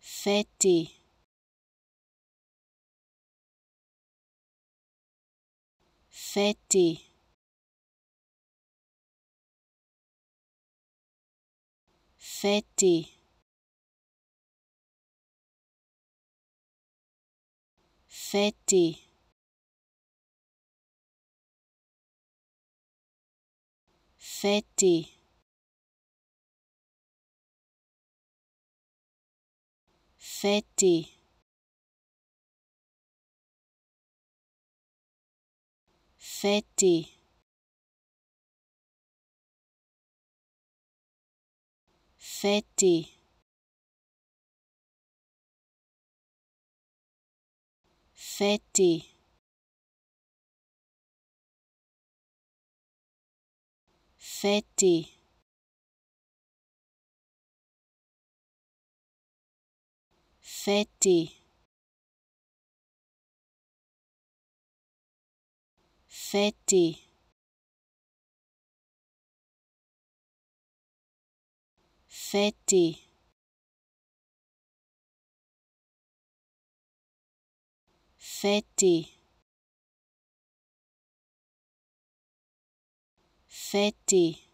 fêter. Fêter. Fêter. Fêter. Fêter fêter. Fêter. Fêter. Fêter. Fêter fêter. Fêter. Fêter. Fêter. Fêter